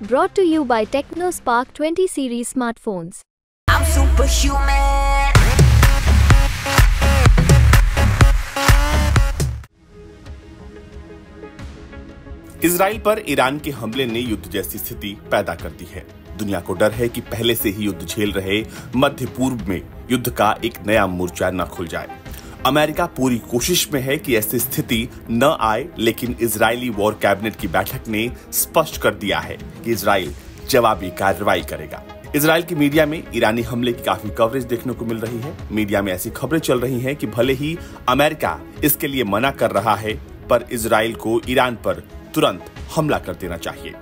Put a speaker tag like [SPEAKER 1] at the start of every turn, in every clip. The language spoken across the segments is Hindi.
[SPEAKER 1] Brought to you by TechnoSpark 20 series smartphones.
[SPEAKER 2] I'm superhuman.
[SPEAKER 3] Israel पर ईरान के हमले ने युद्ध जैसी स्थिति पैदा कर दी है दुनिया को डर है कि पहले से ही युद्ध झेल रहे मध्य पूर्व में युद्ध का एक नया मोर्चा न खुल जाए अमेरिका पूरी कोशिश में है कि ऐसी स्थिति न आए, लेकिन इजरायली वॉर कैबिनेट की बैठक ने स्पष्ट कर दिया है कि इसराइल जवाबी कार्रवाई करेगा। इसराइल की मीडिया में ईरानी हमले की काफ़ी कवरेज देखने को मिल रही है। मीडिया में ऐसी खबरें चल रही हैं कि भले ही अमेरिका इसके लिए मना कर रहा है, पर इसराइल को ईरान पर तुरंत हमला कर देना चाहिए।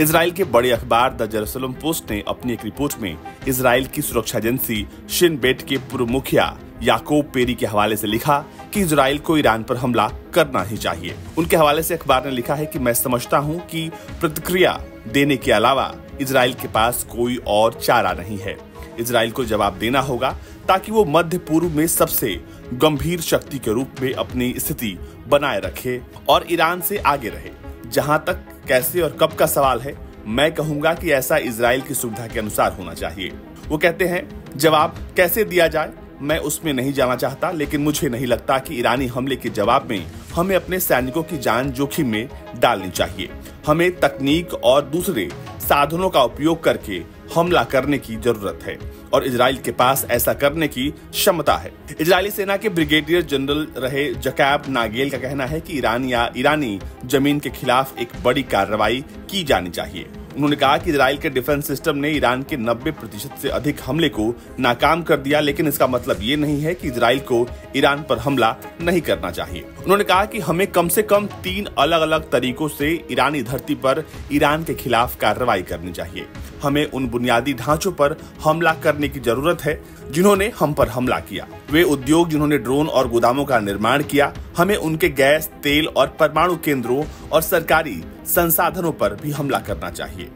[SPEAKER 3] इसराइल के बड़े अखबार द जेरूसलम पोस्ट ने अपनी एक रिपोर्ट में इसराइल की सुरक्षा एजेंसी शिन बेट के पूर्व मुखिया याकोब पेरी के हवाले से लिखा कि इसराइल को ईरान पर हमला करना ही चाहिए। उनके हवाले से अखबार ने लिखा है कि मैं समझता हूँ कि प्रतिक्रिया देने के अलावा इसराइल के पास कोई और चारा नहीं है। इसराइल को जवाब देना होगा ताकि वो मध्य पूर्व में सबसे गंभीर शक्ति के रूप में अपनी स्थिति बनाए रखे और ईरान से आगे रहे। जहाँ तक कैसे और कब का सवाल है, मैं कहूँगा कि ऐसा इसराइल की सुविधा के अनुसार होना चाहिए। वो कहते हैं, जवाब कैसे दिया जाए? मैं उसमें नहीं जाना चाहता, लेकिन मुझे नहीं लगता कि ईरानी हमले के जवाब में हमें अपने सैनिकों की जान जोखिम में डालनी चाहिए। हमें तकनीक और दूसरे साधनों का उपयोग करके हमला करने की ज़रूरत है और इसराइल के पास ऐसा करने की क्षमता है। इजरायली सेना के ब्रिगेडियर जनरल रहे जकैब नागेल का कहना है कि ईरान या ईरानी ज़मीन के खिलाफ एक बड़ी कार्रवाई की जानी चाहिए। उन्होंने कहा कि इसराइल के डिफेंस सिस्टम ने ईरान के 90 प्रतिशत से अधिक हमले को नाकाम कर दिया, लेकिन इसका मतलब ये नहीं है कि इसराइल को ईरान पर हमला नहीं करना चाहिए। उन्होंने कहा कि हमें कम से कम तीन अलग अलग तरीकों से ईरानी धरती पर ईरान के खिलाफ कार्रवाई करनी चाहिए। हमें उन बुनियादी ढांचों पर हमला करने की ज़रूरत है, जिन्होंने हम पर हमला किया। वे उद्योग जिन्होंने ड्रोन और गोदामों का निर्माण किया, हमें उनके गैस, तेल और परमाणु केंद्रों और सरकारी संसाधनों पर भी हमला करना चाहिए।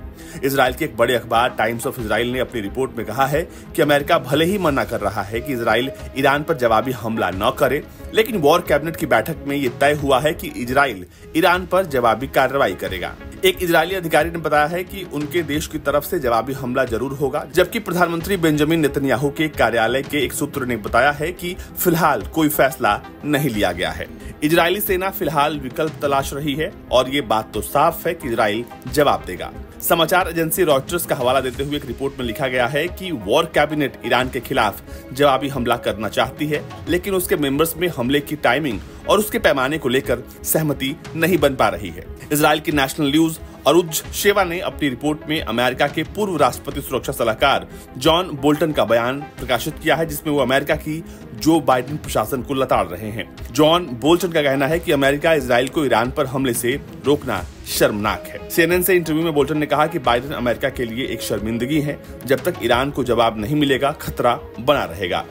[SPEAKER 3] इसराइल के एक बड़े अखबार, टाइम्स ऑफ़ इसराइल ने अपनी रिपोर्ट में कहा है कि अमेरिका भले ही मना कर रहा है कि इसराइल ईरान पर जवाबी हमला न करे, लेकिन वॉर कैबिनेट की बैठक में ये तय हुआ है कि इसराइल ईरान पर जवाबी कार्रवाई करेगा। एक इजरायली अधिकारी ने बताया है कि उनके देश की तरफ़ से जवाबी हमला ज़रूर होगा, जबकि प्रधानमंत्री बेंजामिन नेतन्याहू के कार्यालय के एक सूत्र ने बताया है कि फ़िलहाल कोई फैसला नहीं लिया गया है। इजरायली सेना फ़िलहाल विकल्प तलाश रही है और ये बात तो साफ़ है कि इसराइल जवाब देगा। समाचार एजेंसी रॉयटर्स का हवाला देते हुए एक रिपोर्ट में लिखा गया है कि वॉर कैबिनेट ईरान के खिलाफ जवाबी हमला करना चाहती है, लेकिन उसके मेंबर्स में हमले की टाइमिंग और उसके पैमाने को लेकर सहमति नहीं बन पा रही है। इसराइल की नेशनल न्यूज़ अरुज शेवा ने अपनी रिपोर्ट में अमेरिका के पूर्व राष्ट्रपति सुरक्षा सलाहकार जॉन बोल्टन का बयान प्रकाशित किया है, जिसमें वो अमेरिका की जो बाइडेन प्रशासन को लताड़ रहे हैं। जॉन बोल्टन का कहना है कि अमेरिका इसराइल को ईरान पर हमले से रोकना शर्मनाक है। सीएनएन से इंटरव्यू में बोल्टन ने कहा कि बाइडेन अमेरिका के लिए एक शर्मिंदगी है। जब तक ईरान को जवाब नहीं मिलेगा, खतरा बना रहेगा।